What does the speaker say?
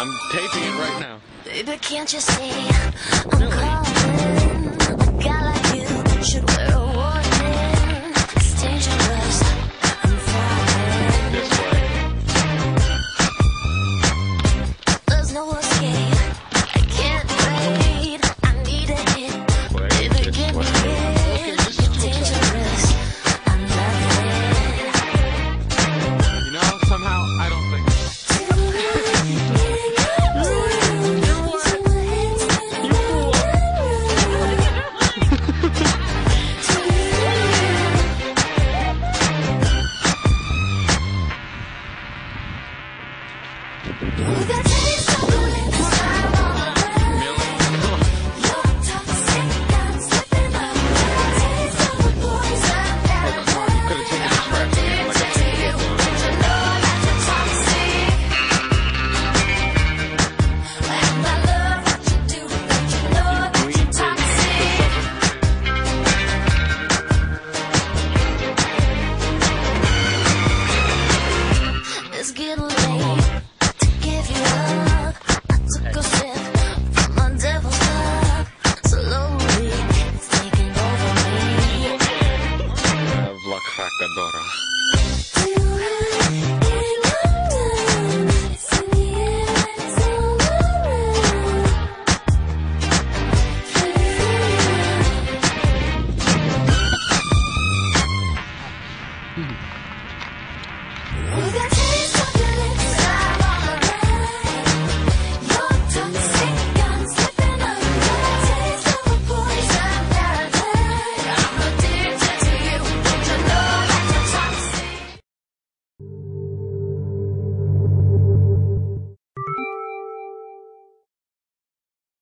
I'm taping it right now. Baby, can't you see? With a taste Pandora.